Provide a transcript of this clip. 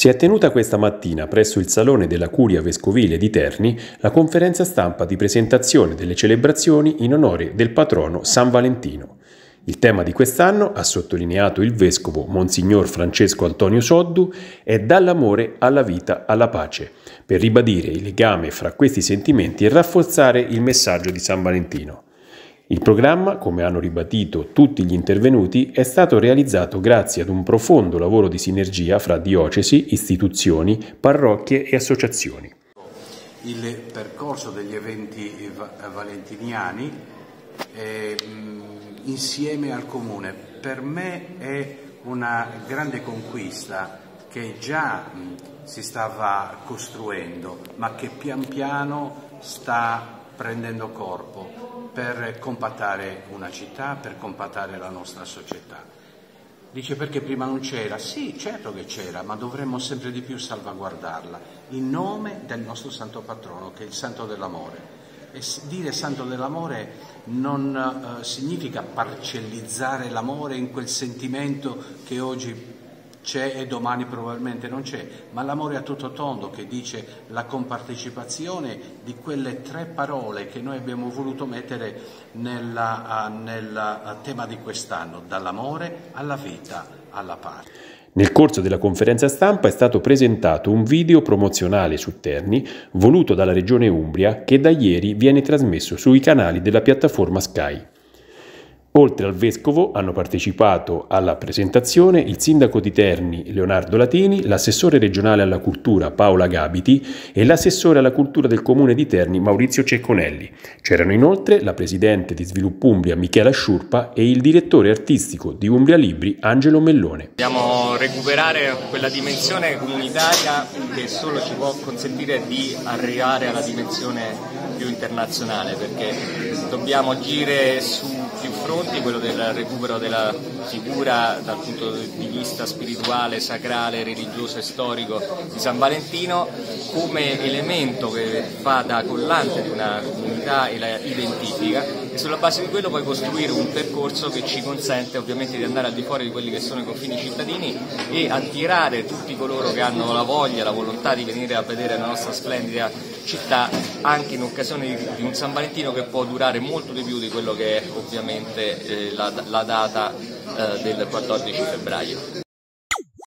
Si è tenuta questa mattina presso il Salone della Curia Vescovile di Terni la conferenza stampa di presentazione delle celebrazioni in onore del patrono San Valentino. Il tema di quest'anno, ha sottolineato il vescovo Monsignor Francesco Antonio Soddu, è dall'amore alla vita alla pace, per ribadire il legame fra questi sentimenti e rafforzare il messaggio di San Valentino. Il programma, come hanno ribadito tutti gli intervenuti, è stato realizzato grazie ad un profondo lavoro di sinergia fra diocesi, istituzioni, parrocchie e associazioni. Il percorso degli eventi valentiniani eh, insieme al comune per me è una grande conquista che già mh, si stava costruendo ma che pian piano sta prendendo corpo per compattare una città, per compattare la nostra società. Dice perché prima non c'era? Sì, certo che c'era, ma dovremmo sempre di più salvaguardarla in nome del nostro santo patrono, che è il santo dell'amore. E dire santo dell'amore non eh, significa parcellizzare l'amore in quel sentimento che oggi c'è e domani probabilmente non c'è, ma l'amore a tutto tondo che dice la compartecipazione di quelle tre parole che noi abbiamo voluto mettere nel tema di quest'anno, dall'amore alla vita, alla pace. Nel corso della conferenza stampa è stato presentato un video promozionale su Terni voluto dalla Regione Umbria che da ieri viene trasmesso sui canali della piattaforma Sky. Oltre al vescovo hanno partecipato alla presentazione il sindaco di Terni Leonardo Latini, l'assessore regionale alla cultura Paola Gabiti e l'assessore alla cultura del comune di Terni Maurizio Cecconelli. C'erano inoltre la presidente di Sviluppo Umbria Michela Sciurpa e il direttore artistico di Umbria Libri Angelo Mellone. Dobbiamo recuperare quella dimensione comunitaria che solo ci può consentire di arrivare alla dimensione più internazionale perché dobbiamo agire su più fronti, quello del recupero della figura dal punto di vista spirituale, sacrale, religioso e storico di San Valentino come elemento che fa da collante di una comunità e la identifica. E sulla base di quello poi costruire un percorso che ci consente ovviamente di andare al di fuori di quelli che sono i confini cittadini e attirare tutti coloro che hanno la voglia, la volontà di venire a vedere la nostra splendida città anche in occasione di un San Valentino che può durare molto di più di quello che è ovviamente eh, la, la, data eh, del 14 febbraio.